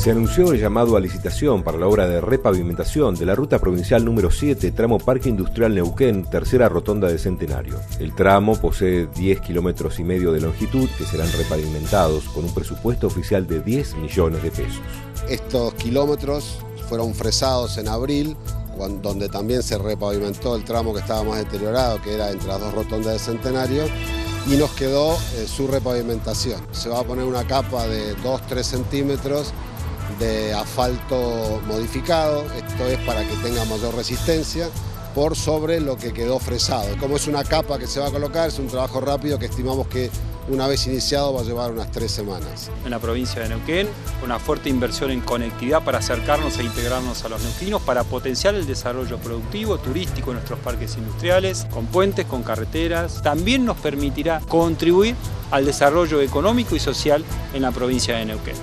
Se anunció el llamado a licitación para la obra de repavimentación de la ruta provincial número 7, tramo Parque Industrial Neuquén, tercera rotonda de Centenario. El tramo posee 10 kilómetros y medio de longitud que serán repavimentados con un presupuesto oficial de 10 millones de pesos. Estos kilómetros fueron fresados en abril, donde también se repavimentó el tramo que estaba más deteriorado, que era entre las dos rotondas de Centenario, y nos quedó eh, su repavimentación. Se va a poner una capa de 2-3 centímetros de asfalto modificado, esto es para que tenga mayor resistencia por sobre lo que quedó fresado. Como es una capa que se va a colocar, es un trabajo rápido que estimamos que una vez iniciado va a llevar unas tres semanas. En la provincia de Neuquén, una fuerte inversión en conectividad para acercarnos e integrarnos a los neuquinos, para potenciar el desarrollo productivo, turístico en nuestros parques industriales, con puentes, con carreteras. También nos permitirá contribuir al desarrollo económico y social en la provincia de Neuquén.